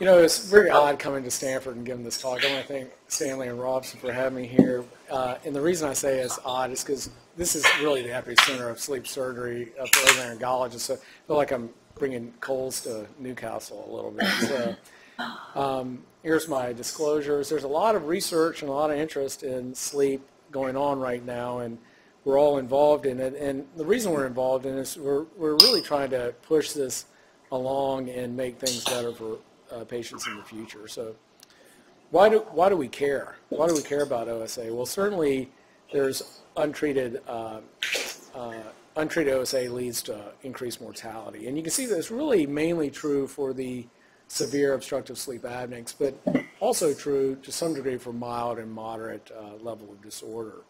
You know, it's very odd coming to Stanford and giving this talk. I want to thank Stanley and Robson for having me here. Uh, and the reason I say it's odd is because this is really the epicenter of sleep surgery for otolaryngologists. So I feel like I'm bringing coals to Newcastle a little bit. So um, here's my disclosures. There's a lot of research and a lot of interest in sleep going on right now, and we're all involved in it. And the reason we're involved in it is we're, we're really trying to push this along and make things better for uh, patients in the future. So why do, why do we care? Why do we care about OSA? Well, certainly there's untreated, uh, uh, untreated OSA leads to increased mortality. And you can see that it's really mainly true for the severe obstructive sleep apneics, but also true to some degree for mild and moderate uh, level of disorder.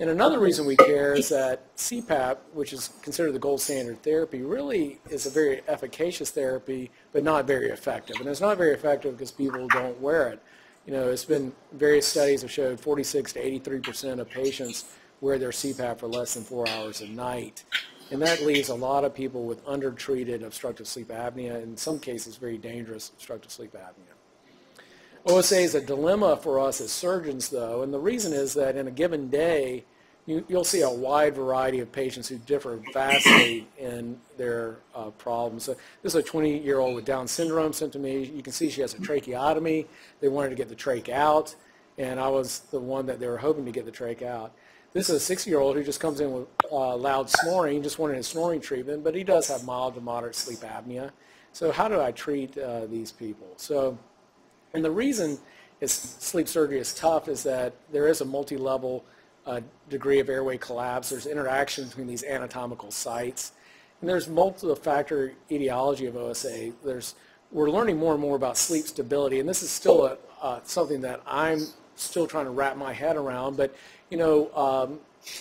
And another reason we care is that CPAP, which is considered the gold standard therapy, really is a very efficacious therapy, but not very effective. And it's not very effective because people don't wear it. You know, it's been various studies have showed 46 to 83 percent of patients wear their CPAP for less than four hours a night. And that leaves a lot of people with undertreated obstructive sleep apnea, in some cases very dangerous obstructive sleep apnea. OSA is a dilemma for us as surgeons, though, and the reason is that in a given day, you, will see a wide variety of patients who differ vastly in their uh, problems. So this is a 20-year-old with Down syndrome sent to me. You can see she has a tracheotomy. They wanted to get the trach out, and I was the one that they were hoping to get the trach out. This is a 60-year-old who just comes in with uh, loud snoring, just wanted a snoring treatment, but he does have mild to moderate sleep apnea. So how do I treat uh, these people? So and the reason is sleep surgery is tough is that there is a multi-level uh, degree of airway collapse. There's interaction between these anatomical sites. And there's multi-factor etiology of OSA. There's, we're learning more and more about sleep stability, and this is still a, uh, something that I'm still trying to wrap my head around. But, you know, um,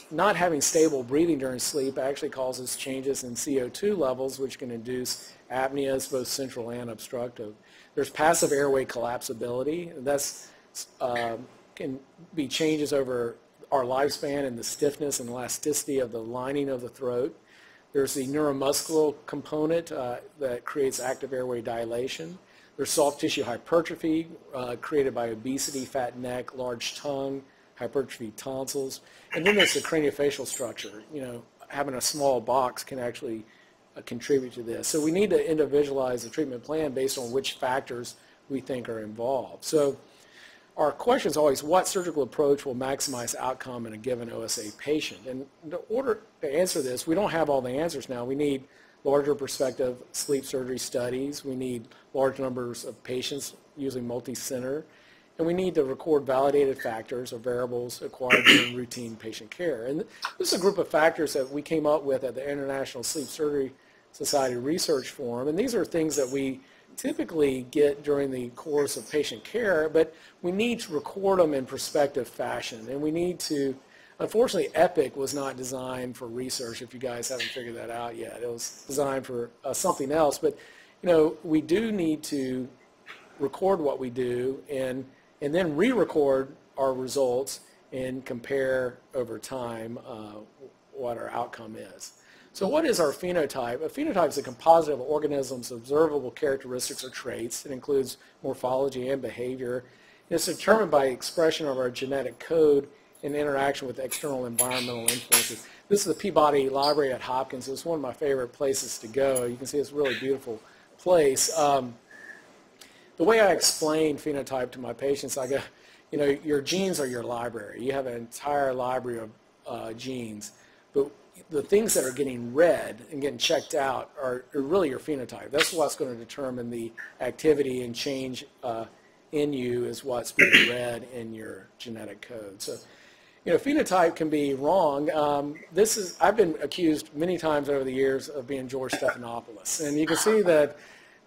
not having stable breathing during sleep actually causes changes in CO2 levels, which can induce apneas, both central and obstructive. There's passive airway collapsibility. That's uh, can be changes over our lifespan and the stiffness and elasticity of the lining of the throat. There's the neuromuscular component uh, that creates active airway dilation. There's soft tissue hypertrophy uh, created by obesity, fat neck, large tongue, hypertrophy tonsils. And then there's the craniofacial structure. You know, having a small box can actually contribute to this. So we need to individualize the treatment plan based on which factors we think are involved. So our question is always what surgical approach will maximize outcome in a given OSA patient? And in order to answer this, we don't have all the answers now. We need larger perspective sleep surgery studies. We need large numbers of patients using multi-center. And we need to record validated factors or variables acquired during routine patient care. And this is a group of factors that we came up with at the International Sleep Surgery Society Research Forum. And these are things that we typically get during the course of patient care, but we need to record them in prospective fashion. And we need to, unfortunately, EPIC was not designed for research, if you guys haven't figured that out yet. It was designed for uh, something else. But, you know, we do need to record what we do and, and then re-record our results and compare over time uh, what our outcome is. So what is our phenotype? A phenotype is a composite of organisms' observable characteristics or traits. It includes morphology and behavior. It's determined by expression of our genetic code in interaction with external environmental influences. This is the Peabody Library at Hopkins. It's one of my favorite places to go. You can see it's a really beautiful place. Um, the way I explain phenotype to my patients, I go, you know, your genes are your library. You have an entire library of uh, genes. But the things that are getting read and getting checked out are, are really your phenotype. That's what's going to determine the activity and change uh, in you is what's being read in your genetic code. So, you know, phenotype can be wrong. Um, this is I've been accused many times over the years of being George Stephanopoulos, and you can see that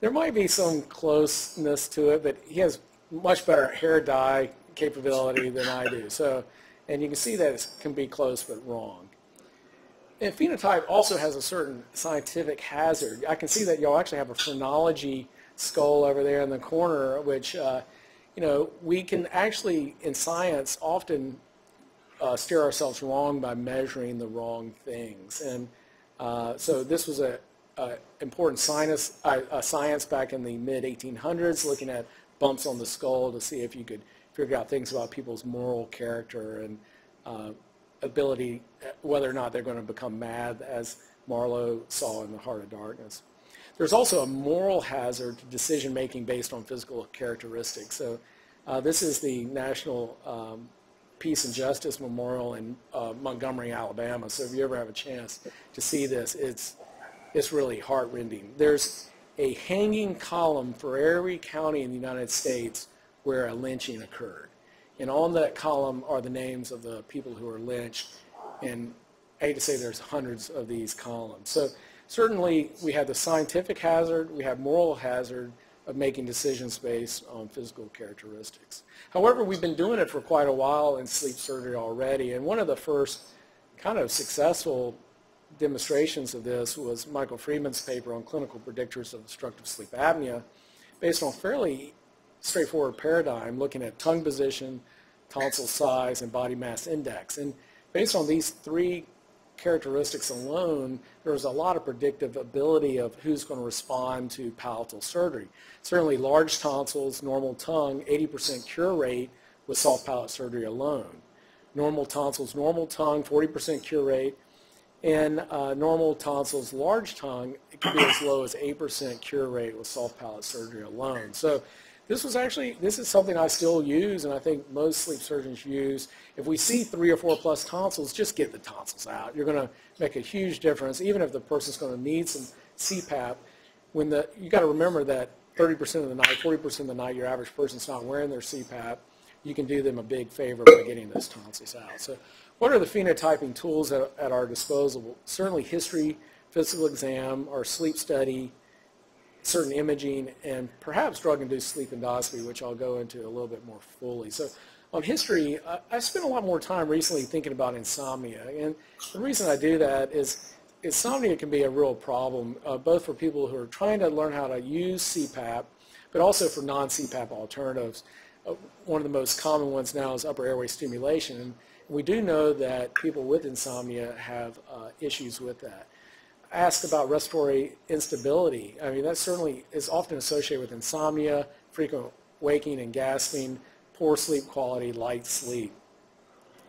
there might be some closeness to it, but he has much better hair dye capability than I do. So, and you can see that it can be close but wrong. And phenotype also has a certain scientific hazard. I can see that y'all actually have a phrenology skull over there in the corner, which, uh, you know, we can actually, in science, often uh, steer ourselves wrong by measuring the wrong things. And uh, so this was a uh, important uh, science back in the mid-1800s, looking at bumps on the skull to see if you could figure out things about people's moral character and uh, ability, whether or not they're going to become mad, as Marlowe saw in The Heart of Darkness. There's also a moral hazard to decision making based on physical characteristics. So uh, this is the National um, Peace and Justice Memorial in uh, Montgomery, Alabama. So if you ever have a chance to see this, it's, it's really heartrending. There's a hanging column for every county in the United States where a lynching occurred. And on that column are the names of the people who are lynched. And I hate to say there's hundreds of these columns. So certainly we have the scientific hazard, we have moral hazard of making decisions based on physical characteristics. However, we've been doing it for quite a while in sleep surgery already. And one of the first kind of successful demonstrations of this was Michael Friedman's paper on clinical predictors of obstructive sleep apnea based on fairly straightforward paradigm looking at tongue position, tonsil size, and body mass index. And based on these three characteristics alone, there's a lot of predictive ability of who's going to respond to palatal surgery. Certainly large tonsils, normal tongue, 80% cure rate with soft palate surgery alone. Normal tonsils, normal tongue, 40% cure rate. And uh, normal tonsils, large tongue, it can be as low as 8% cure rate with soft palate surgery alone. So this was actually, this is something I still use and I think most sleep surgeons use. If we see three or four plus tonsils, just get the tonsils out. You're going to make a huge difference, even if the person's going to need some CPAP. When the, you got to remember that 30% of the night, 40% of the night, your average person's not wearing their CPAP. You can do them a big favor by getting those tonsils out. So what are the phenotyping tools at, at our disposal? Certainly history, physical exam, our sleep study, certain imaging, and perhaps drug-induced sleep endoscopy, which I'll go into a little bit more fully. So on history, I, spent a lot more time recently thinking about insomnia. And the reason I do that is insomnia can be a real problem, uh, both for people who are trying to learn how to use CPAP, but also for non-CPAP alternatives. Uh, one of the most common ones now is upper airway stimulation. And we do know that people with insomnia have uh, issues with that ask about respiratory instability. I mean, that certainly is often associated with insomnia, frequent waking and gasping, poor sleep quality, light sleep,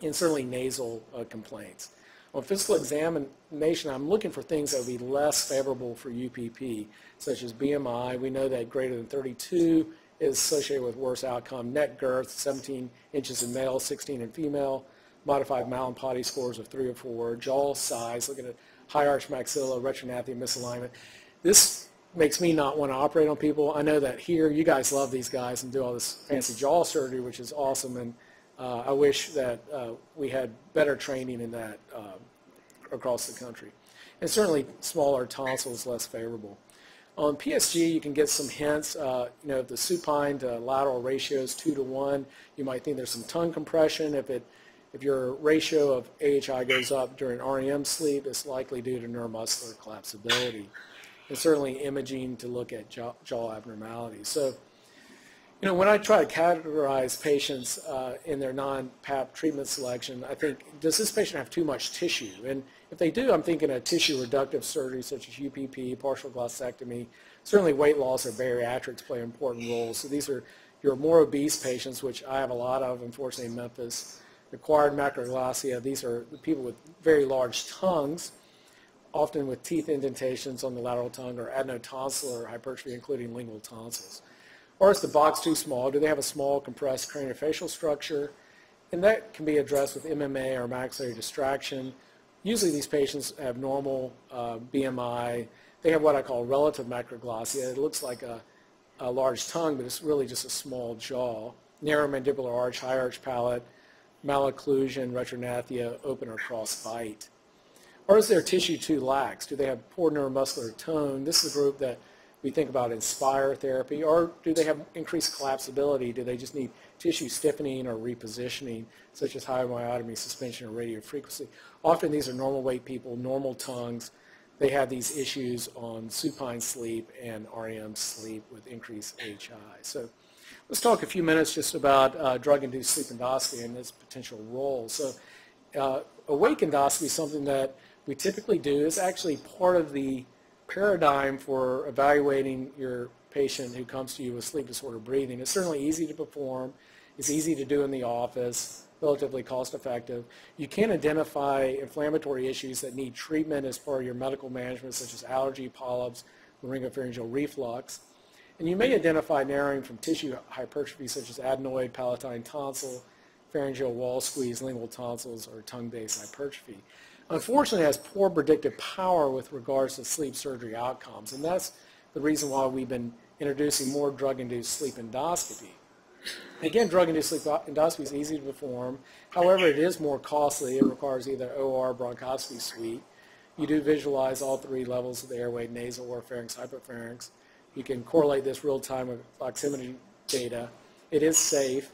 and certainly nasal uh, complaints. On physical examination, I'm looking for things that would be less favorable for UPP, such as BMI. We know that greater than 32 is associated with worse outcome. Neck girth, 17 inches in male, 16 in female. Modified Mallampati scores of 3 or 4. Jaw size, looking at high arch maxilla, retrognathia misalignment. This makes me not want to operate on people. I know that here you guys love these guys and do all this fancy jaw surgery, which is awesome, and uh, I wish that uh, we had better training in that uh, across the country. And certainly smaller tonsils less favorable. On PSG, you can get some hints. Uh, you know, if the supine to lateral ratio is 2 to 1, you might think there's some tongue compression. If it if your ratio of AHI goes up during REM sleep, it's likely due to neuromuscular collapsibility. And certainly imaging to look at jaw, jaw abnormalities. So, you know, when I try to categorize patients uh, in their non-PAP treatment selection, I think, does this patient have too much tissue? And if they do, I'm thinking a tissue reductive surgery such as UPP, partial glossectomy. Certainly weight loss or bariatrics play important roles. So these are your more obese patients, which I have a lot of, unfortunately, in Memphis acquired macroglossia. These are people with very large tongues, often with teeth indentations on the lateral tongue or adenotonsillar hypertrophy, including lingual tonsils. Or is the box too small? Do they have a small compressed craniofacial structure? And that can be addressed with MMA or maxillary distraction. Usually these patients have normal uh, BMI. They have what I call relative macroglossia. It looks like a, a large tongue, but it's really just a small jaw. Narrow mandibular arch, high arch palate, malocclusion, retrognathia, open or cross bite? Or is their tissue too lax? Do they have poor neuromuscular tone? This is a group that we think about inspire therapy. Or do they have increased collapsibility? Do they just need tissue stiffening or repositioning, such as myotomy, suspension, or radiofrequency? Often these are normal weight people, normal tongues. They have these issues on supine sleep and REM sleep with increased HI. So Let's talk a few minutes just about uh, drug-induced sleep endoscopy and its potential role. So uh, awake endoscopy is something that we typically do. It's actually part of the paradigm for evaluating your patient who comes to you with sleep disorder breathing. It's certainly easy to perform. It's easy to do in the office, relatively cost effective. You can identify inflammatory issues that need treatment as part of your medical management, such as allergy, polyps, laryngopharyngeal reflux. And you may identify narrowing from tissue hypertrophy such as adenoid, palatine tonsil, pharyngeal wall squeeze, lingual tonsils, or tongue-based hypertrophy. Unfortunately, it has poor predictive power with regards to sleep surgery outcomes, and that's the reason why we've been introducing more drug-induced sleep endoscopy. Again, drug-induced sleep endoscopy is easy to perform. However, it is more costly. It requires either OR bronchoscopy suite. You do visualize all three levels of the airway, nasal, oropharynx, hypopharynx. You can correlate this real time with oximetry data. It is safe,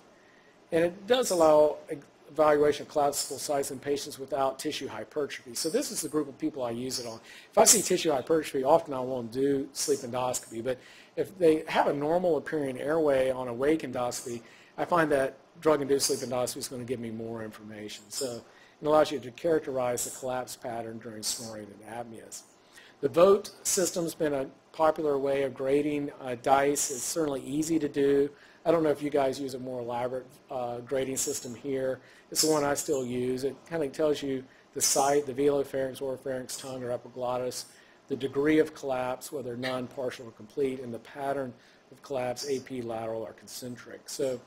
and it does allow evaluation of collapsible size in patients without tissue hypertrophy. So this is the group of people I use it on. If I see tissue hypertrophy, often I won't do sleep endoscopy, but if they have a normal appearing airway on awake endoscopy, I find that drug-induced sleep endoscopy is going to give me more information. So it allows you to characterize the collapse pattern during snoring and apneas. The VOTE system's been a popular way of grading uh, DISE. It's certainly easy to do. I don't know if you guys use a more elaborate uh, grading system here. It's the one I still use. It kind of tells you the site, the velopharynx, oropharynx, tongue, or epiglottis, the degree of collapse, whether non, partial, or complete, and the pattern of collapse, AP, lateral, or concentric. So,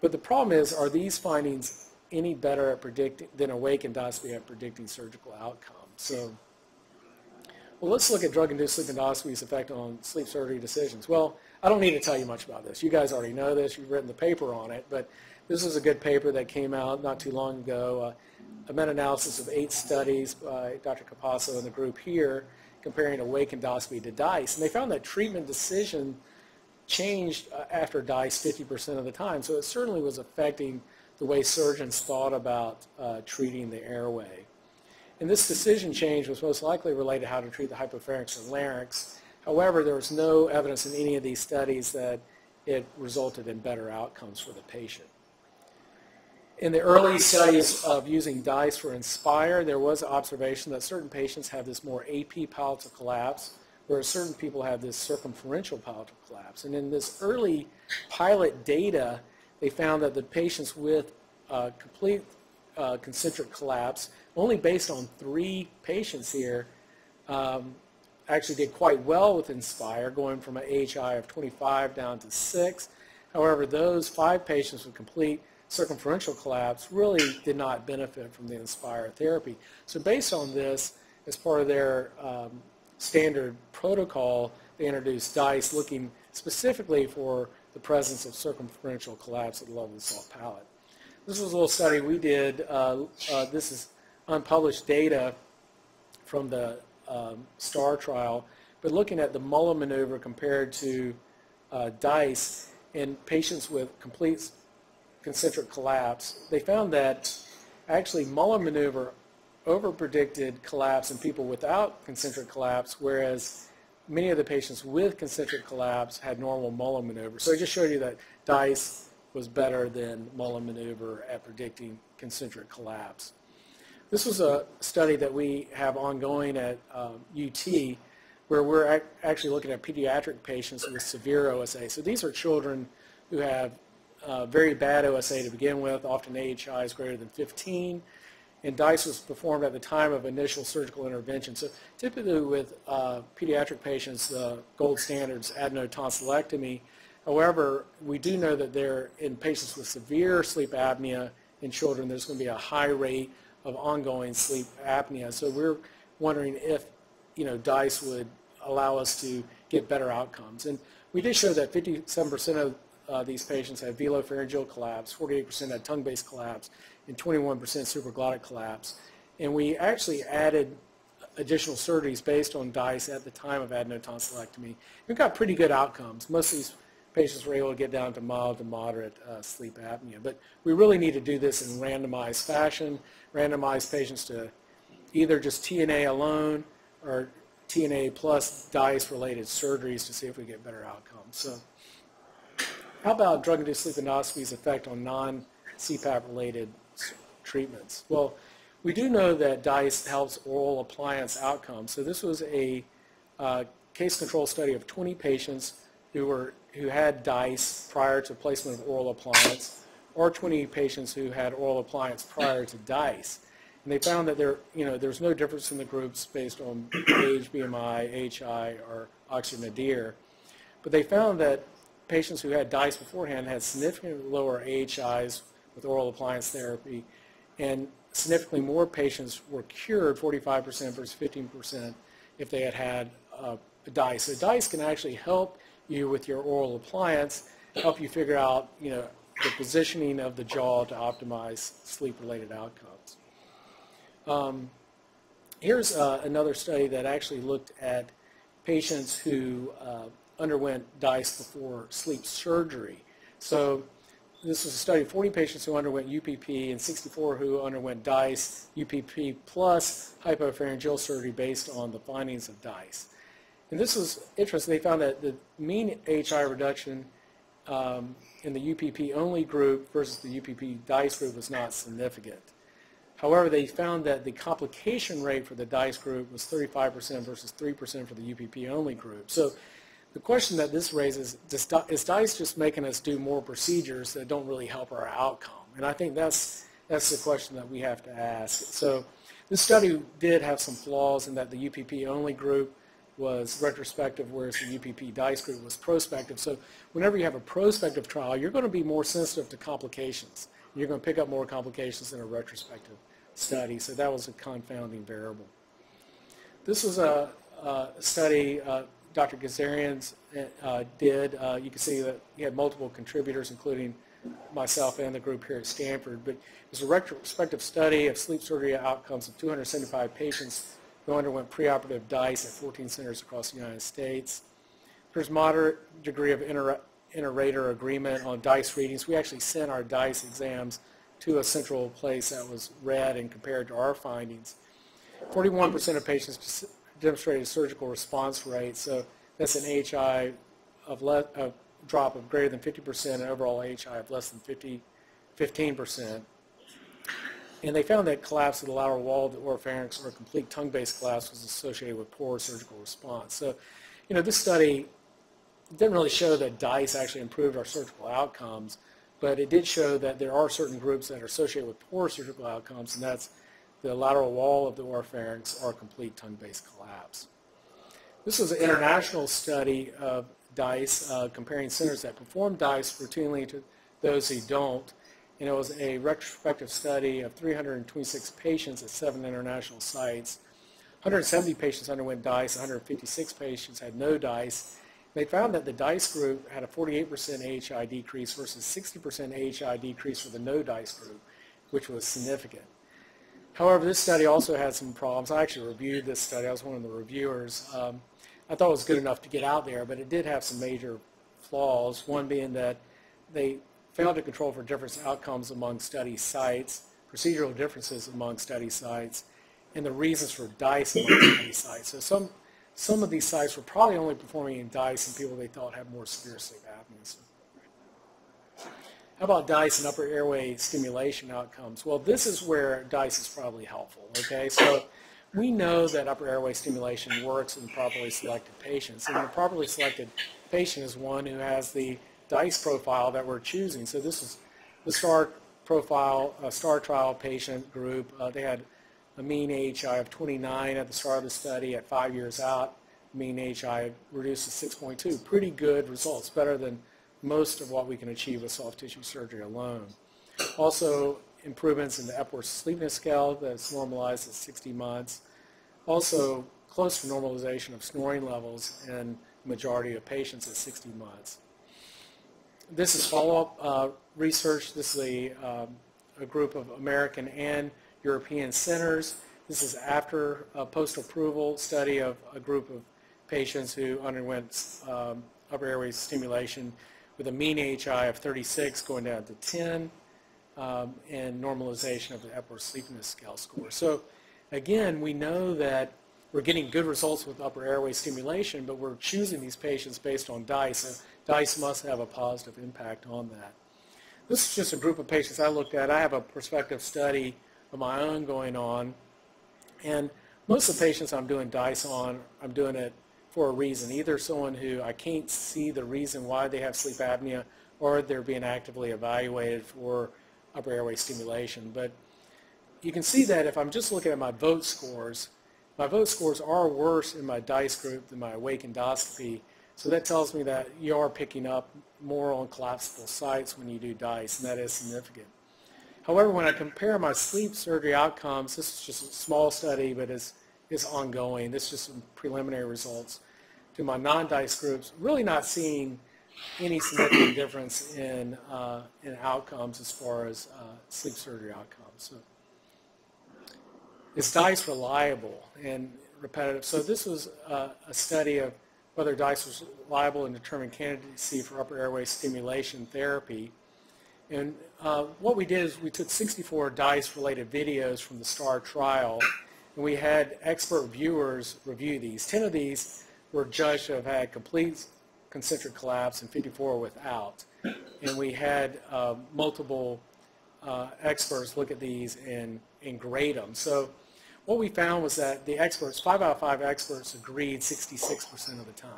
but the problem is, are these findings any better at predicting than awake endoscopy at predicting surgical outcomes? So, well, let's look at drug-induced sleep endoscopy's effect on sleep surgery decisions. Well, I don't need to tell you much about this. You guys already know this. You've written the paper on it. But this is a good paper that came out not too long ago, uh, a meta-analysis of eight studies by Dr. Capasso and the group here comparing awake endoscopy to DISE. And they found that treatment decision changed uh, after DISE 50% of the time. So it certainly was affecting the way surgeons thought about uh, treating the airway. And this decision change was most likely related to how to treat the hypopharynx and larynx However, there was no evidence in any of these studies that it resulted in better outcomes for the patient. In the early studies of using DISE for INSPIRE, there was observation that certain patients have this more AP palatal collapse, whereas certain people have this circumferential palatal collapse. And in this early pilot data, they found that the patients with uh, complete uh, concentric collapse, only based on three patients here, um, actually did quite well with Inspire, going from an AHI of 25 down to 6. However, those five patients with complete circumferential collapse really did not benefit from the Inspire therapy. So based on this, as part of their um, standard protocol, they introduced DISE looking specifically for the presence of circumferential collapse at the level of the soft palate. This was a little study we did. Uh, uh, this is unpublished data from the um, STAR trial, but looking at the Müller maneuver compared to uh, DISE in patients with complete concentric collapse, they found that actually Müller maneuver overpredicted collapse in people without concentric collapse, whereas many of the patients with concentric collapse had normal Müller maneuver. So I just showed you that DISE was better than Müller maneuver at predicting concentric collapse. This was a study that we have ongoing at um, UT where we're ac actually looking at pediatric patients with severe OSA. So these are children who have uh, very bad OSA to begin with, often AHI is greater than 15, and DISE was performed at the time of initial surgical intervention. So typically with uh, pediatric patients, the gold standards adenotonsillectomy. However, we do know that there in patients with severe sleep apnea in children, there's going to be a high rate of ongoing sleep apnea. So we're wondering if, you know, DISE would allow us to get better outcomes. And we did show that 57% of uh, these patients had velopharyngeal collapse, 48% had tongue-based collapse, and 21% supraglottic collapse. And we actually added additional surgeries based on DISE at the time of adenotonsillectomy. We got pretty good outcomes. Most of these patients were able to get down to mild to moderate uh, sleep apnea. But we really need to do this in randomized fashion, randomize patients to either just TNA alone or TNA plus DISE-related surgeries to see if we get better outcomes. So how about drug-induced sleep endoscopy's effect on non-CPAP-related treatments? Well, we do know that DISE helps oral appliance outcomes. So this was a uh, case control study of 20 patients who were who had DISE prior to placement of oral appliance, or 20 patients who had oral appliance prior to DISE. And they found that there, you know, there's no difference in the groups based on age, BMI, HI, or oxygen nadir. But they found that patients who had DISE beforehand had significantly lower AHIs with oral appliance therapy, and significantly more patients were cured, 45% versus 15%, if they had had uh, a DISE. So DISE can actually help you with your oral appliance, help you figure out, you know, the positioning of the jaw to optimize sleep-related outcomes. Um, here's uh, another study that actually looked at patients who uh, underwent DISE before sleep surgery. So this was a study of 40 patients who underwent UPP and 64 who underwent DISE, UPP plus hypopharyngeal surgery based on the findings of DISE. And this is interesting. They found that the mean HI reduction um, in the UPP only group versus the UPP DISE group was not significant. However, they found that the complication rate for the DISE group was 35% versus 3% for the UPP only group. So the question that this raises, is DISE just making us do more procedures that don't really help our outcome? And I think that's, that's the question that we have to ask. So this study did have some flaws in that the UPP only group was retrospective, whereas the UPP DISE group was prospective. So whenever you have a prospective trial, you're going to be more sensitive to complications. You're going to pick up more complications in a retrospective study. So that was a confounding variable. This was a, a study uh, Dr. Gazarian uh, did. Uh, you can see that he had multiple contributors, including myself and the group here at Stanford. But it was a retrospective study of sleep surgery outcomes of 275 patients who underwent preoperative DISE at 14 centers across the United States. There's moderate degree of inter inter-rater agreement on DISE readings. We actually sent our DISE exams to a central place that was read and compared to our findings. 41% of patients demonstrated surgical response rate, so that's an AHI of a drop of greater than 50% and overall AHI of less than 50, 15%. And they found that collapse of the lateral wall of the oropharynx or complete tongue-based collapse was associated with poor surgical response. So, you know, this study didn't really show that DISE actually improved our surgical outcomes, but it did show that there are certain groups that are associated with poor surgical outcomes, and that's the lateral wall of the oropharynx or complete tongue-based collapse. This was an international study of DISE, uh, comparing centers that perform DISE routinely to those who don't and it was a retrospective study of 326 patients at seven international sites. 170 patients underwent DISE, 156 patients had no DISE. They found that the DISE group had a 48% AHI decrease versus 60% AHI decrease for the no DISE group, which was significant. However, this study also had some problems. I actually reviewed this study. I was one of the reviewers. Um, I thought it was good enough to get out there, but it did have some major flaws, one being that they failed to control for different outcomes among study sites, procedural differences among study sites, and the reasons for DISE among study sites. So some, some of these sites were probably only performing in DISE in people they thought had more severe sleep apnea. How about DISE and upper airway stimulation outcomes? Well, this is where DISE is probably helpful, okay? So we know that upper airway stimulation works in properly selected patients, and the properly selected patient is one who has the DISE profile that we're choosing. So this is the STAR profile, uh, STAR trial patient group. Uh, they had a mean AHI of 29 at the start of the study. At five years out, mean AHI reduced to 6.2. Pretty good results, better than most of what we can achieve with soft tissue surgery alone. Also, improvements in the Epworth Sleepiness Scale that's normalized at 60 months. Also, close to normalization of snoring levels in majority of patients at 60 months this is follow-up uh, research. This is a, um, a, group of American and European centers. This is after a post-approval study of a group of patients who underwent um, upper airway stimulation with a mean AHI of 36 going down to 10 um, and normalization of the Epworth Sleepiness Scale score. So again, we know that we're getting good results with upper airway stimulation, but we're choosing these patients based on DISE. DISE must have a positive impact on that. This is just a group of patients I looked at. I have a prospective study of my own going on, and most of the patients I'm doing DISE on, I'm doing it for a reason, either someone who I can't see the reason why they have sleep apnea or they're being actively evaluated for upper airway stimulation. But you can see that if I'm just looking at my vote scores, my vote scores are worse in my DISE group than my awake endoscopy. So that tells me that you are picking up more on collapsible sites when you do DISE, and that is significant. However, when I compare my sleep surgery outcomes, this is just a small study, but it's, it's ongoing. This is just some preliminary results to my non-DISE groups, really not seeing any significant difference in, uh, in outcomes as far as uh, sleep surgery outcomes. So is DISE reliable and repetitive? So this was uh, a study of whether DISE was liable in determining candidacy for upper airway stimulation therapy. And uh, what we did is we took 64 DISE-related videos from the STAR trial, and we had expert viewers review these. 10 of these were judged to have had complete concentric collapse and 54 without. And we had uh, multiple uh, experts look at these and, and grade them. So what we found was that the experts, five out of five experts agreed 66% of the time.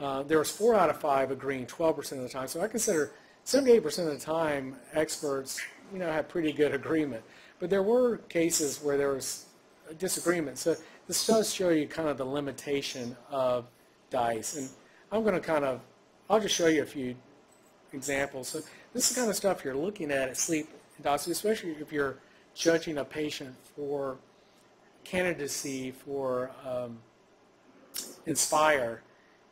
Uh, there was four out of five agreeing 12% of the time. So I consider 78% of the time experts, you know, had pretty good agreement. But there were cases where there was disagreement. So this does show you kind of the limitation of DISE. And I'm going to kind of, I'll just show you a few examples. So this is the kind of stuff you're looking at at sleep endoscopy, especially if you're judging a patient for candidacy for um, Inspire,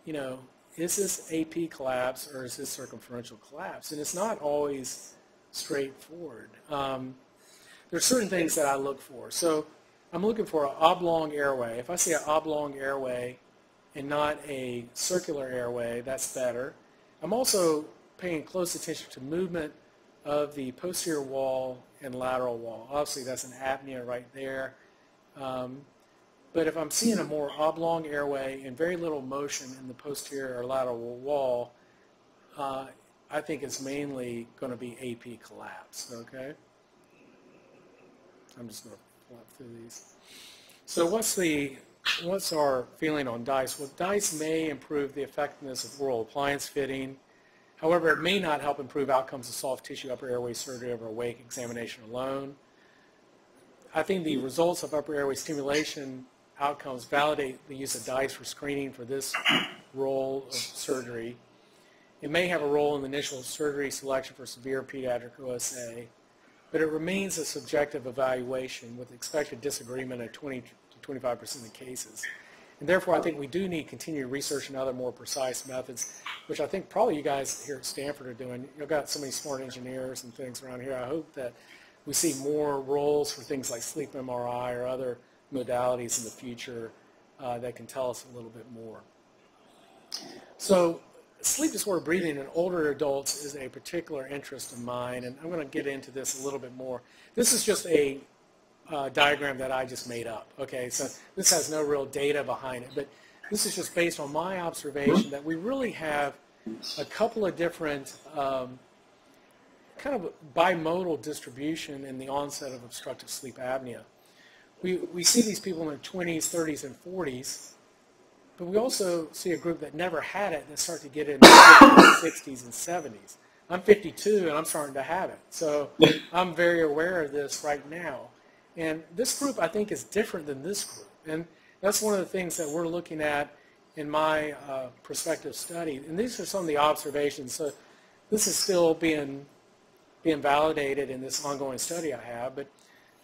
you know, is this AP collapse or is this circumferential collapse? And it's not always straightforward. Um, there's certain things that I look for. So I'm looking for an oblong airway. If I see an oblong airway and not a circular airway, that's better. I'm also paying close attention to movement of the posterior wall and lateral wall. Obviously, that's an apnea right there. Um, but if I'm seeing a more oblong airway and very little motion in the posterior or lateral wall, uh, I think it's mainly going to be AP collapse, okay? I'm just going to flip through these. So what's the what's our feeling on DISE? Well, DISE may improve the effectiveness of oral appliance fitting, However, it may not help improve outcomes of soft tissue upper airway surgery over awake examination alone. I think the results of upper airway stimulation outcomes validate the use of DISE for screening for this role of surgery. It may have a role in the initial surgery selection for severe pediatric OSA, but it remains a subjective evaluation with expected disagreement at 20 to 25% of cases. And therefore, I think we do need continued research and other more precise methods, which I think probably you guys here at Stanford are doing. You've got so many smart engineers and things around here. I hope that we see more roles for things like sleep MRI or other modalities in the future uh, that can tell us a little bit more. So sleep disorder breathing in older adults is a particular interest of mine, and I'm going to get into this a little bit more. This is just a uh, diagram that I just made up. Okay, so this has no real data behind it, but this is just based on my observation that we really have a couple of different um, kind of bimodal distribution in the onset of obstructive sleep apnea. We, we see these people in their 20s, 30s, and 40s, but we also see a group that never had it that start to get it in the 60s and 70s. I'm 52 and I'm starting to have it. So I'm very aware of this right now. And this group, I think, is different than this group. And that's one of the things that we're looking at in my uh, prospective study. And these are some of the observations. So this is still being, being validated in this ongoing study I have. But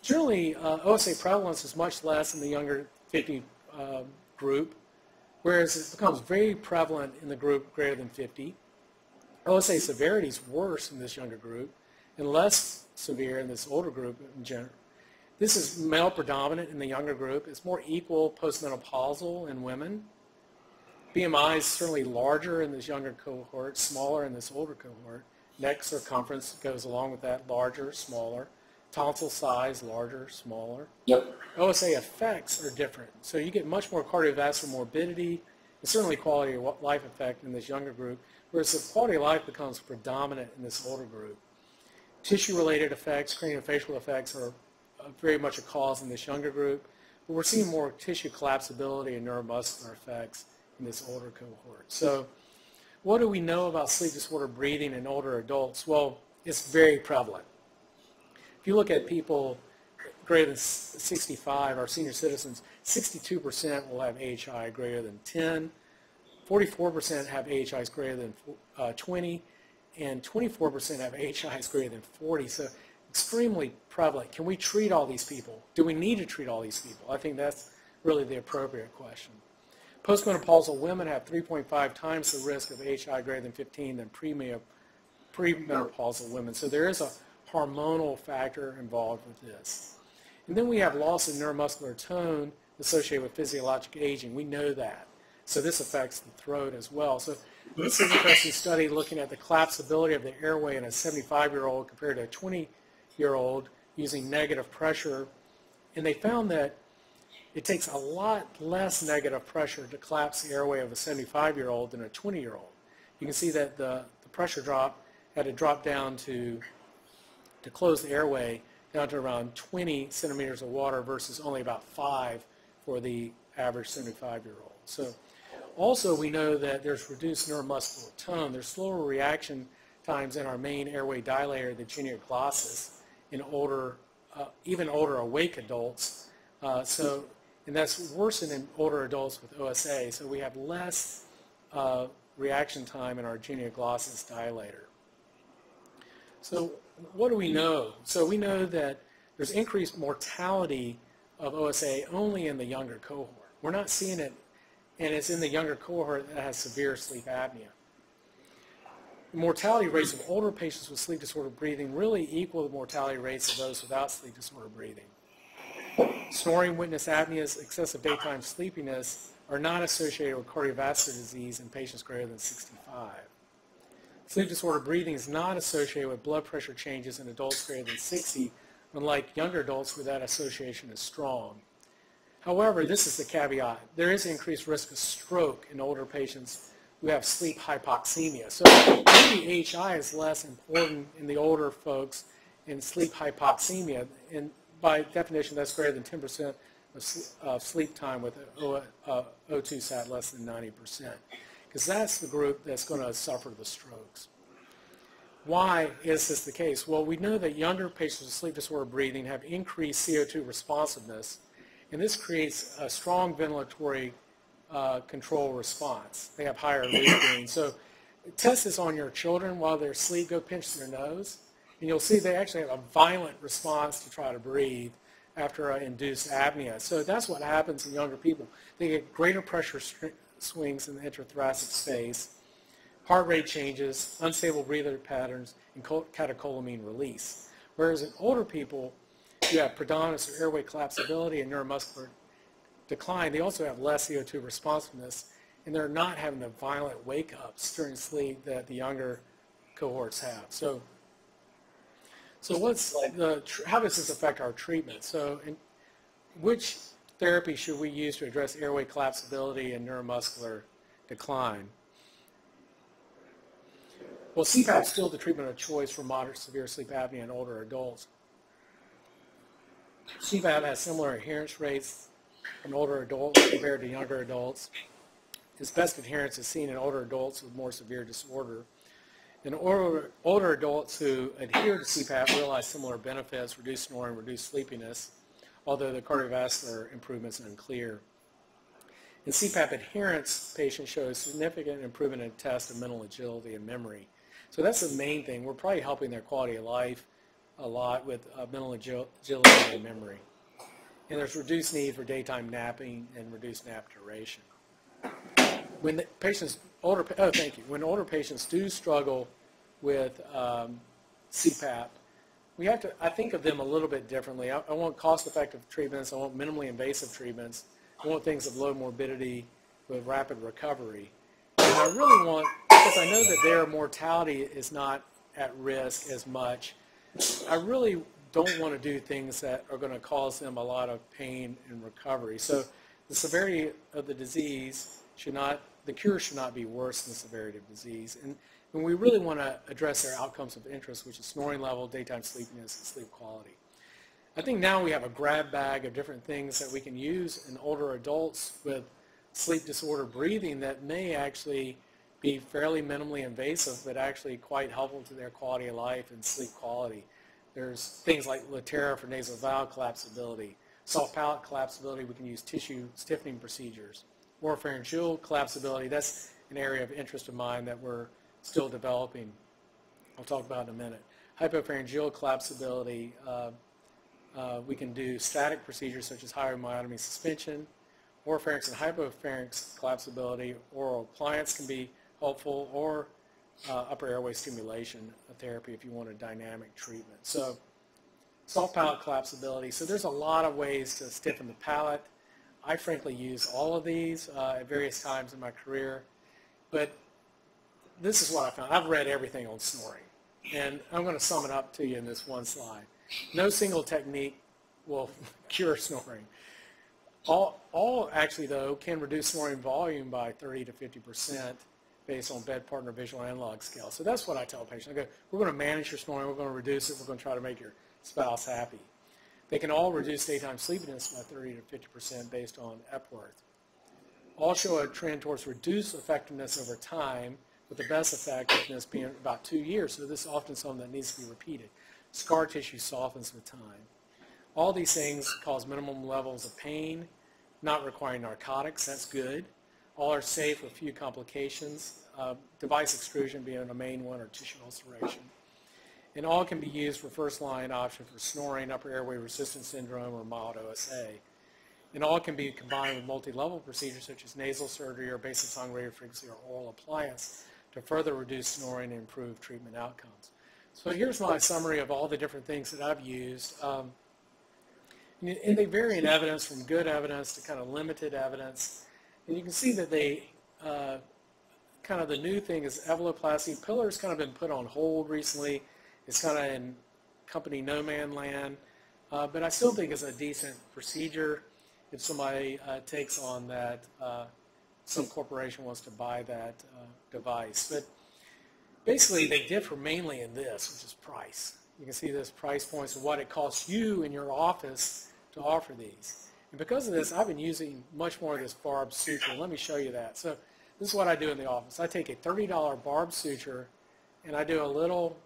generally, uh, OSA prevalence is much less in the younger 50 uh, group, whereas it becomes very prevalent in the group greater than 50. OSA severity is worse in this younger group and less severe in this older group in general. This is male predominant in the younger group. It's more equal postmenopausal in women. BMI is certainly larger in this younger cohort, smaller in this older cohort. Neck circumference goes along with that, larger, smaller. Tonsil size, larger, smaller. Yep. OSA effects are different. So you get much more cardiovascular morbidity and certainly quality of life effect in this younger group, whereas the quality of life becomes predominant in this older group. Tissue-related effects, craniofacial effects are very much a cause in this younger group. but we're seeing more tissue collapsibility and neuromuscular effects in this older cohort. So what do we know about sleep disorder breathing in older adults? Well, it's very prevalent. If you look at people greater than 65, our senior citizens, 62% will have AHI greater than 10, 44% have AHIs greater than uh, 20, and 24% have AHIs greater than 40. So extremely prevalent. Can we treat all these people? Do we need to treat all these people? I think that's really the appropriate question. Postmenopausal women have 3.5 times the risk of AHI greater than 15 than premenopausal women. So there is a hormonal factor involved with this. And then we have loss of neuromuscular tone associated with physiologic aging. We know that. So this affects the throat as well. So this is an interesting study looking at the collapsibility of the airway in a 75-year-old compared to a 20-year-old using negative pressure. And they found that it takes a lot less negative pressure to collapse the airway of a 75-year-old than a 20-year-old. You can see that the, the pressure drop had to drop down to, to close the airway down to around 20 centimeters of water versus only about 5 for the average 75-year-old. So also we know that there's reduced neuromuscular tone. There's slower reaction times in our main airway dilator, the junior glossus, in older, uh, even older awake adults. Uh, so, and that's worse in older adults with OSA. So we have less uh, reaction time in our genioglossus dilator. So what do we know? So we know that there's increased mortality of OSA only in the younger cohort. We're not seeing it, and it's in the younger cohort that has severe sleep apnea. Mortality rates of older patients with sleep disorder breathing really equal the mortality rates of those without sleep disorder breathing. Snoring, witness apneas, excessive daytime sleepiness are not associated with cardiovascular disease in patients greater than 65. Sleep disorder breathing is not associated with blood pressure changes in adults greater than 60, unlike younger adults where that association is strong. However, this is the caveat. There is increased risk of stroke in older patients who have sleep hypoxemia. So maybe AHI is less important in the older folks in sleep hypoxemia. And by definition, that's greater than 10% of sleep time with O2 uh, sat less than 90% because that's the group that's going to suffer the strokes. Why is this the case? Well, we know that younger patients with sleep disorder breathing have increased CO2 responsiveness, and this creates a strong ventilatory uh, control response. They have higher leak gain. So test this on your children while they're asleep. Go pinch their nose, and you'll see they actually have a violent response to try to breathe after an induced apnea. So that's what happens in younger people. They get greater pressure swings in the intrathoracic space, heart rate changes, unstable breathing patterns, and catecholamine release. Whereas in older people, you have predominance of airway collapsibility and neuromuscular decline. They also have less CO2 responsiveness, and they're not having the violent wake-ups during sleep that the younger cohorts have. So, so what's the, how does this affect our treatment? So which therapy should we use to address airway collapsibility and neuromuscular decline? Well, CPAP is still the treatment of choice for moderate severe sleep apnea in older adults. CPAP has similar adherence rates in older adults compared to younger adults. Its best adherence is seen in older adults with more severe disorder. In older, older adults who adhere to CPAP realize similar benefits, reduced snoring, reduced sleepiness, although the cardiovascular improvements are unclear. In CPAP adherence, patients show a significant improvement in tests of mental agility and memory. So that's the main thing. We're probably helping their quality of life a lot with uh, mental agility and memory. And there's reduced need for daytime napping and reduced nap duration. When the patients, older, oh, thank you. When older patients do struggle with um, CPAP, we have to, I think of them a little bit differently. I, I want cost-effective treatments. I want minimally invasive treatments. I want things of low morbidity with rapid recovery. And I really want, because I know that their mortality is not at risk as much, I really don't want to do things that are going to cause them a lot of pain and recovery. So the severity of the disease should not, the cure should not be worse than the severity of disease. And and we really want to address their outcomes of interest, which is snoring level, daytime sleepiness, and sleep quality. I think now we have a grab bag of different things that we can use in older adults with sleep disorder breathing that may actually be fairly minimally invasive, but actually quite helpful to their quality of life and sleep quality. There's things like Latera for nasal valve collapsibility. Soft palate collapsibility, we can use tissue stiffening procedures. Oropharyngeal collapsibility, that's an area of interest of mine that we're still developing. I'll talk about in a minute. Hypopharyngeal collapsibility, uh, uh, we can do static procedures such as hyoid suspension, oropharynx and hypopharynx collapsibility, oral appliance can be helpful, or uh, upper airway stimulation therapy if you want a dynamic treatment. So soft palate collapsibility. So there's a lot of ways to stiffen the palate. I frankly use all of these uh, at various times in my career, but this is what I found. I've read everything on snoring, and I'm going to sum it up to you in this one slide. No single technique will cure snoring. All, all actually, though, can reduce snoring volume by 30 to 50 percent based on bed partner visual analog scale. So that's what I tell patients. I go, we're going to manage your snoring, we're going to reduce it, we're going to try to make your spouse happy. They can all reduce daytime sleepiness by 30 to 50 percent based on Epworth. All show a trend towards reduced effectiveness over time, with the best effectiveness being about two years. So this is often something that needs to be repeated. Scar tissue softens with time. All these things cause minimum levels of pain, not requiring narcotics. That's good. All are safe with few complications, uh, device extrusion being a main one or tissue ulceration. And all can be used for first-line option for snoring, upper airway resistance syndrome, or mild OSA. And all can be combined with multi-level procedures such as nasal surgery or basic tongue radiofrequency or oral appliance to further reduce snoring and improve treatment outcomes. So here's my summary of all the different things that I've used. Um, and they vary in evidence from good evidence to kind of limited evidence. And you can see that they, uh, kind of the new thing is Elevoplasty. Pillar's kind of been put on hold recently. It's kind of in company no man land. Uh, but I still think it's a decent procedure if somebody uh, takes on that, uh, some corporation wants to buy that uh, device. But basically they differ mainly in this, which is price. You can see this price points of what it costs you in your office to offer these. And because of this, I've been using much more of this barb suture. Let me show you that. So this is what I do in the office. I take a $30 barb suture and I do a little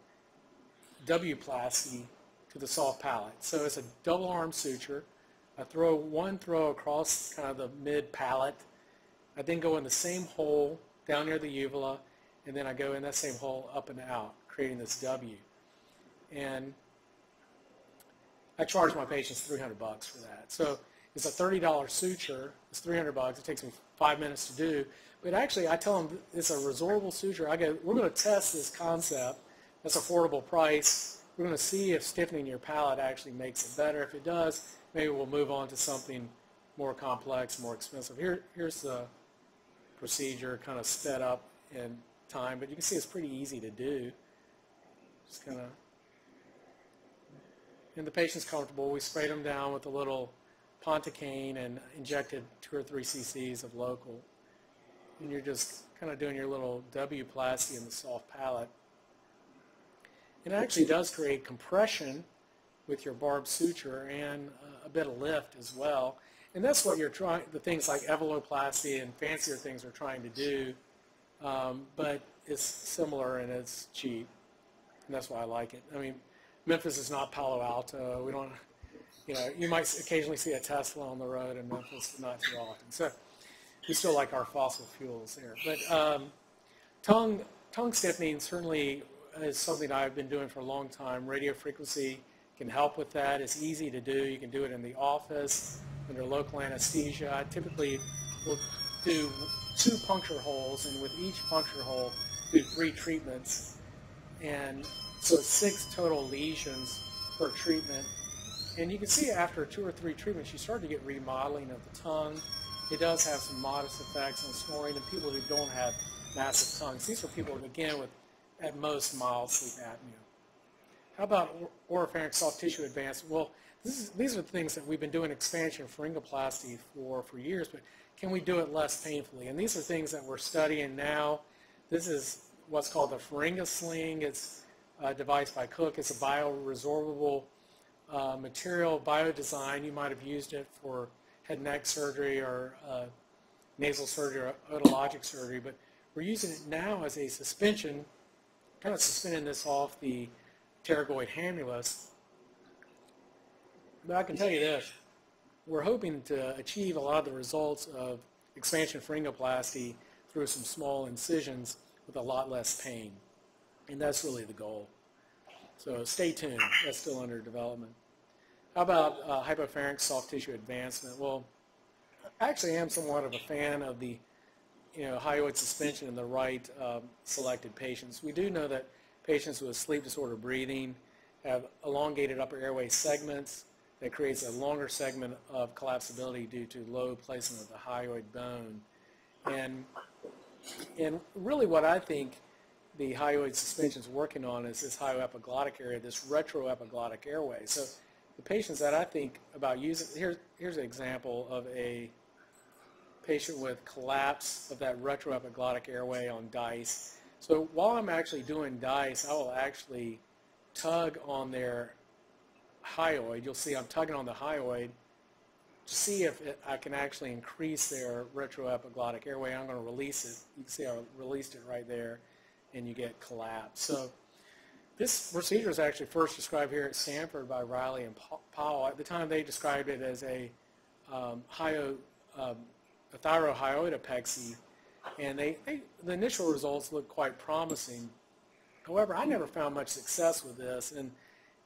W-plasty to the soft palate. So it's a double arm suture. I throw one throw across kind of the mid palate. I then go in the same hole down near the uvula and then I go in that same hole up and out, creating this W. And I charge my patients 300 bucks for that. So it's a $30 suture. It's 300 bucks. It takes me five minutes to do. But actually, I tell them it's a resorbable suture. I go, we're going to test this concept. That's affordable price. We're going to see if stiffening your palate actually makes it better. If it does, maybe we'll move on to something more complex, more expensive. Here, here's the procedure kind of sped up in time, but you can see it's pretty easy to do. Just kind of, and the patient's comfortable. We sprayed them down with a little Pontocaine and injected two or three cc's of local. And you're just kind of doing your little W-plasty in the soft palate. It actually does create compression with your barbed suture and a bit of lift as well. And that's what you're trying, the things like Elevoplasty and fancier things are trying to do um, but it's similar and it's cheap, and that's why I like it. I mean, Memphis is not Palo Alto. We don't, you know, you might occasionally see a Tesla on the road in Memphis, but not too often. So we still like our fossil fuels there. But um, tongue tongue stiffening certainly is something I've been doing for a long time. Radio frequency can help with that. It's easy to do. You can do it in the office under local anesthesia. I typically will do two puncture holes, and with each puncture hole, do three treatments. And so six total lesions per treatment. And you can see after two or three treatments, you start to get remodeling of the tongue. It does have some modest effects on snoring in people who don't have massive tongues. These are people, again, with at most mild sleep apnea. How about oropharynx soft tissue advancement? Well, is, these are the things that we've been doing expansion pharyngoplasty for for years, but can we do it less painfully? And these are things that we're studying now. This is what's called the Pharynga Sling. It's a device by Cook. It's a bioresorbable uh, material biodesign. You might have used it for head and neck surgery or uh, nasal surgery or otologic surgery, but we're using it now as a suspension, kind of suspending this off the pterygoid hamulus. But I can tell you this, we're hoping to achieve a lot of the results of expansion pharyngoplasty through some small incisions with a lot less pain. And that's really the goal. So stay tuned. That's still under development. How about uh, hypopharynx soft tissue advancement? Well, I actually am somewhat of a fan of the you know, hyoid suspension in the right um, selected patients. We do know that patients with sleep disorder breathing have elongated upper airway segments that creates a longer segment of collapsibility due to low placement of the hyoid bone. And, and really what I think the hyoid suspension is working on is this hyoepiglottic area, this retroepiglottic airway. So the patients that I think about using, here, here's an example of a patient with collapse of that retroepiglottic airway on DISE. So while I'm actually doing DISE, I will actually tug on their hyoid. You'll see I'm tugging on the hyoid to see if it, I can actually increase their retroepiglottic airway. I'm going to release it. You can see I released it right there, and you get collapse. So this procedure was actually first described here at Stanford by Riley and Powell. At the time, they described it as a um, hyo, um, a thyrohyoidopexy, and they, they, the initial results looked quite promising. However, I never found much success with this, and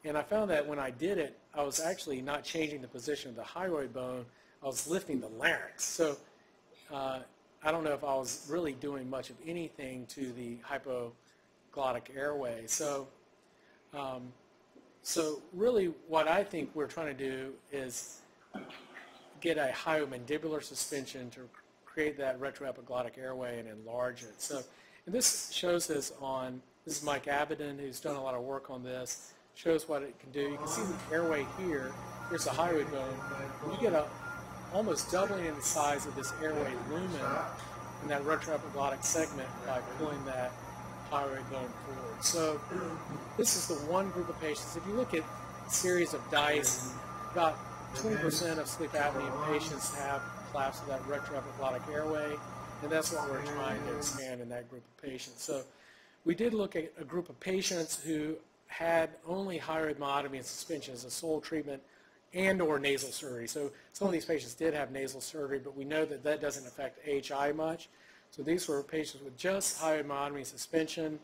and I found that when I did it, I was actually not changing the position of the hyoid bone. I was lifting the larynx. So uh, I don't know if I was really doing much of anything to the hypoglottic airway. So, um, so really what I think we're trying to do is get a hyomandibular suspension to create that retroepiglottic airway and enlarge it. So and this shows us on, this is Mike Abedin who's done a lot of work on this shows what it can do. You can see the airway here. Here's the hyoid bone. You get a almost doubling in the size of this airway lumen in that retroepiglottic segment by pulling that hyoid going forward. So this is the one group of patients. If you look at a series of DISE, about 20% of sleep apnea patients have collapse of that retroepiglottic airway, and that's what we're trying to expand in that group of patients. So we did look at a group of patients who had only hyoid myotomy and suspension as a sole treatment and or nasal surgery. So some of these patients did have nasal surgery, but we know that that doesn't affect AHI much. So these were patients with just hyoid myotomy suspension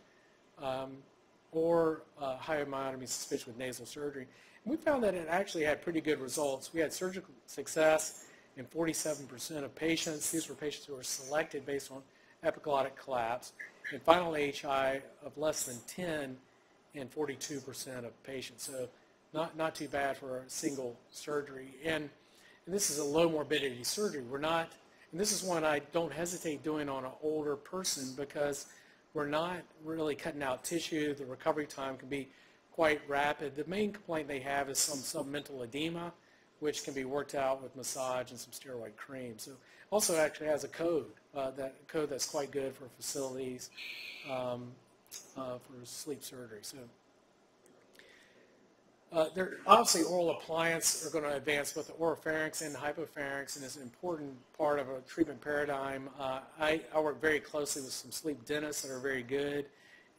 um, or uh, myotomy suspension with nasal surgery. And we found that it actually had pretty good results. We had surgical success in 47% of patients. These were patients who were selected based on epiglottic collapse. And final AHI of less than 10 in 42% of patients. So not, not too bad for a single surgery. And, and this is a low morbidity surgery. We're not, and this is one I don't hesitate doing on an older person because we're not really cutting out tissue. The recovery time can be quite rapid. The main complaint they have is some submental edema, which can be worked out with massage and some steroid cream. So also actually has a code, uh, that code that's quite good for facilities. Um, uh, for sleep surgery. So uh, there, obviously oral appliance are going to advance both the oropharynx and the hypopharynx and is an important part of a treatment paradigm. Uh, I, I, work very closely with some sleep dentists that are very good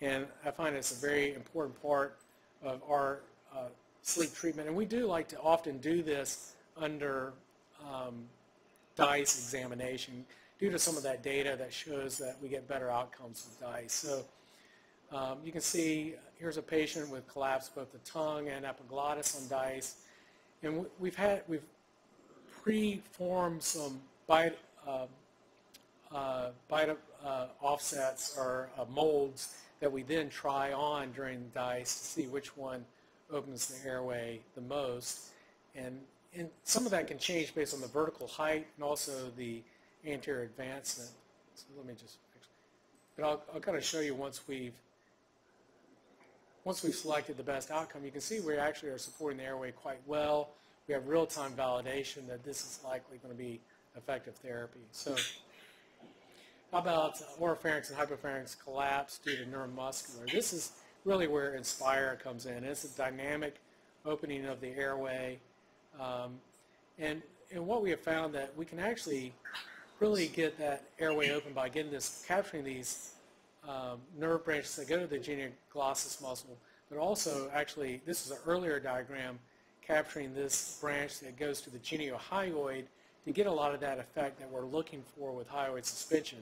and I find it's a very important part of our uh, sleep treatment. And we do like to often do this under um, DISE examination due to some of that data that shows that we get better outcomes with DISE. So um, you can see here's a patient with collapse both the tongue and epiglottis on DISE. And we've had, we've pre-formed some bite, uh, uh, bite uh, offsets or uh, molds that we then try on during DISE to see which one opens the airway the most. And, and some of that can change based on the vertical height and also the anterior advancement. So let me just, but I'll, I'll kind of show you once we've once we've selected the best outcome, you can see we actually are supporting the airway quite well. We have real-time validation that this is likely going to be effective therapy. So how about oropharynx and hypopharynx collapse due to neuromuscular? This is really where Inspire comes in. It's a dynamic opening of the airway. Um, and, and what we have found that we can actually really get that airway open by getting this, capturing these um, nerve branches that go to the genioglossus muscle, but also actually, this is an earlier diagram capturing this branch that goes to the geniohyoid to get a lot of that effect that we're looking for with hyoid suspension.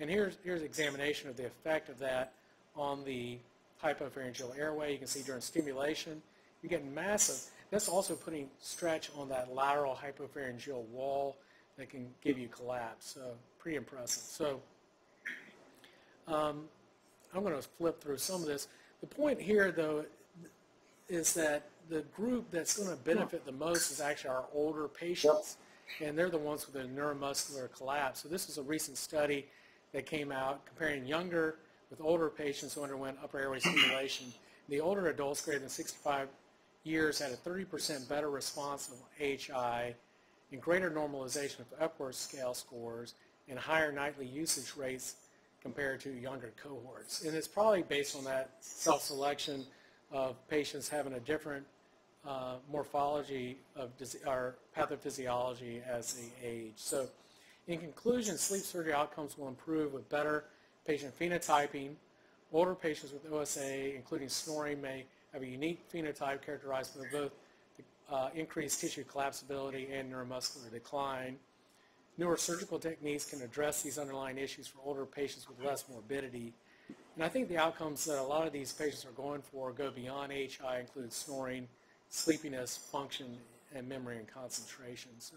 And here's, here's examination of the effect of that on the hypopharyngeal airway. You can see during stimulation, you get massive. That's also putting stretch on that lateral hypopharyngeal wall that can give you collapse. So pretty impressive. So um, I'm going to flip through some of this. The point here, though, is that the group that's going to benefit the most is actually our older patients, and they're the ones with the neuromuscular collapse. So this is a recent study that came out comparing younger with older patients who underwent upper airway stimulation. The older adults greater than 65 years had a 30% better response of HI and greater normalization of Epworth scale scores and higher nightly usage rates compared to younger cohorts. And it's probably based on that self-selection of patients having a different uh, morphology of or pathophysiology as they age. So in conclusion, sleep surgery outcomes will improve with better patient phenotyping. Older patients with OSA, including snoring, may have a unique phenotype characterized by both uh, increased tissue collapsibility and neuromuscular decline. Newer surgical techniques can address these underlying issues for older patients with less morbidity. And I think the outcomes that a lot of these patients are going for go beyond HI, include snoring, sleepiness, function, and memory and concentration. So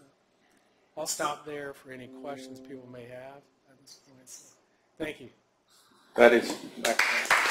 I'll stop there for any questions people may have at this point. So, thank you. That is.